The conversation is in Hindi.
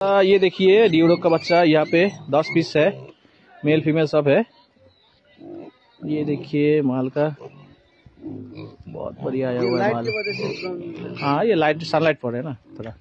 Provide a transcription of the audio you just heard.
आ, ये देखिए डियोडो का बच्चा यहाँ पे दस पीस है। मेल फीमेल सब है। ये देखिए माल का। बहुत बढ़िया आया हुआ है माल। हाँ ये लाइट सनलाइट पड़े है ना थोड़ा।